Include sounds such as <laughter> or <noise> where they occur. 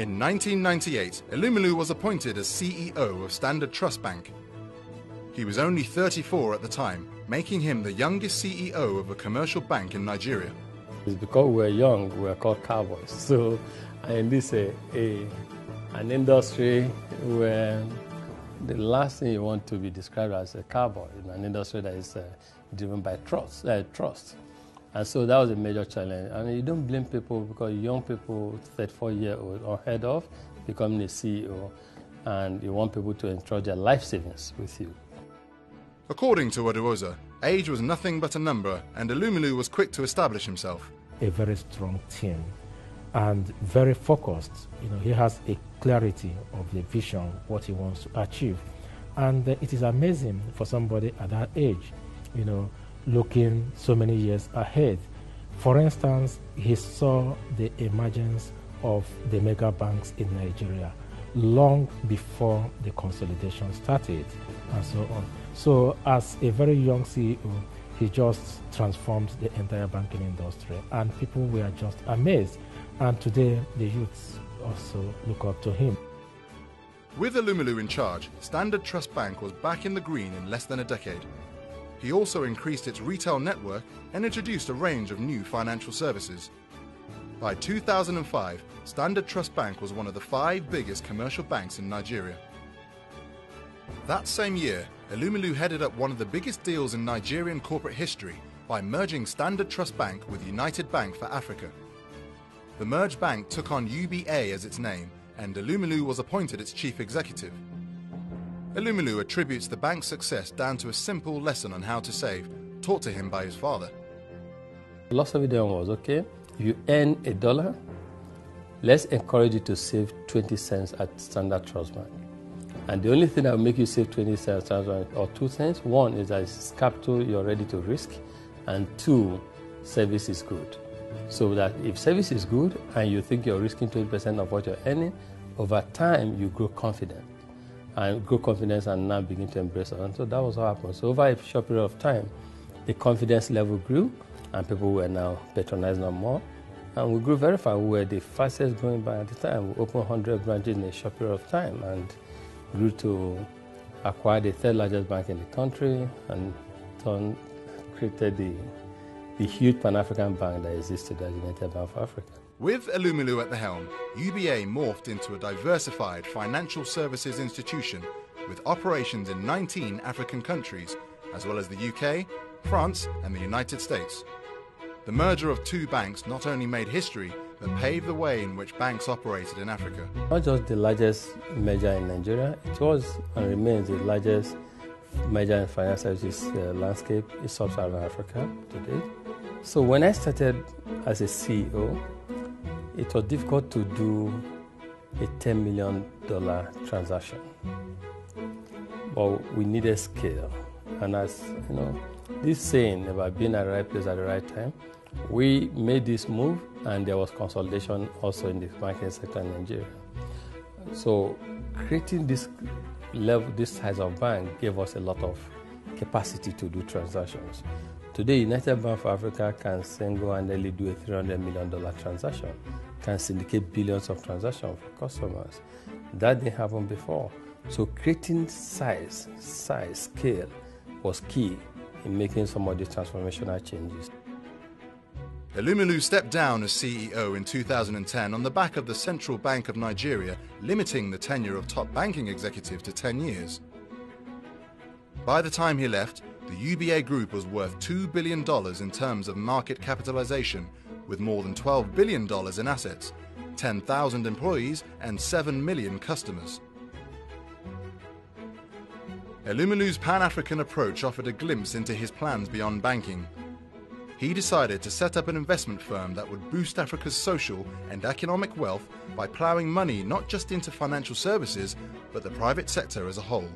In 1998, Elumelu was appointed as CEO of Standard Trust Bank. He was only 34 at the time, making him the youngest CEO of a commercial bank in Nigeria. It's because we're young, we're called cowboys. <laughs> So, in this a, a an industry where the last thing you want to be described as a cowboy in an industry that is uh, driven by trust, uh, trust. And so that was a major challenge. And you don't blame people because young people, 34 year old or head of, becoming a CEO, and you want people to entrust their life savings with you. According to Oduoza, age was nothing but a number, and Elumelu was quick to establish himself. A very strong team and very focused. You know, he has a clarity of the vision, what he wants to achieve. And uh, it is amazing for somebody at that age, you know, looking so many years ahead. For instance, he saw the emergence of the mega banks in Nigeria long before the consolidation started and so on. So, as a very young CEO, he just transformed the entire banking industry, and people were just amazed. And today, the youths also look up to him. With Elumelu in charge, Standard Trust Bank was back in the green in less than a decade. He also increased its retail network and introduced a range of new financial services. By 2005, Standard Trust Bank was one of the five biggest commercial banks in Nigeria. That same year, Elumelu headed up one of the biggest deals in Nigerian corporate history by merging Standard Trust Bank with United Bank for Africa. The merged bank took on UBA as its name, and Elumelu was appointed its chief executive. Elumelu attributes the bank's success down to a simple lesson on how to save, taught to him by his father. The philosophy then was okay, you earn a dollar, let's encourage you to save 20 cents at Standard Trust Bank. And the only thing that will make you save 20 cents or two cents, one is that it's capital you're ready to risk, and two, service is good. So that if service is good and you think you're risking 20% of what you're earning, over time you grow confident and grow confidence and now begin to embrace it. And so that was what happened. So over a short period of time, the confidence level grew and people were now patronizing us more. And we grew very fast. We were the fastest growing bank at the time. We opened 100 branches in a short period of time and grew to acquire the third largest bank in the country and created the, the huge Pan African bank that exists today, the United Bank of Africa. With Elumelu at the helm, UBA morphed into a diversified financial services institution with operations in 19 African countries, as well as the UK, France, and the United States. The merger of two banks not only made history, but paved the way in which banks operated in Africa. Not just the largest merger in Nigeria, it was and remains the largest merger in financial services uh, landscape in sub-Saharan Africa today. So when I started as a CEO, it was difficult to do a $10 million transaction. But we needed scale. And as you know, this saying about being at the right place at the right time, we made this move and there was consolidation also in the banking sector in Nigeria. So creating this level, this size of bank gave us a lot of capacity to do transactions. Today, United Bank for Africa can single-handedly do a $300 million transaction, can syndicate billions of transactions for customers. That didn't happen before. So creating size, size, scale was key in making some of these transformational changes. Elumelu stepped down as CEO in 2010 on the back of the Central Bank of Nigeria limiting the tenure of top banking executives to 10 years. By the time he left, the UBA Group was worth $2 billion in terms of market capitalization, with more than $12 billion in assets, 10,000 employees, and 7 million customers. Elumelu's Pan African approach offered a glimpse into his plans beyond banking. He decided to set up an investment firm that would boost Africa's social and economic wealth by ploughing money not just into financial services, but the private sector as a whole.